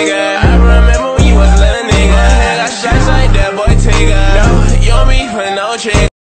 nigga. I remember when you was a little nigga. Shots like that, boy, take No, you don't be putting no trigger.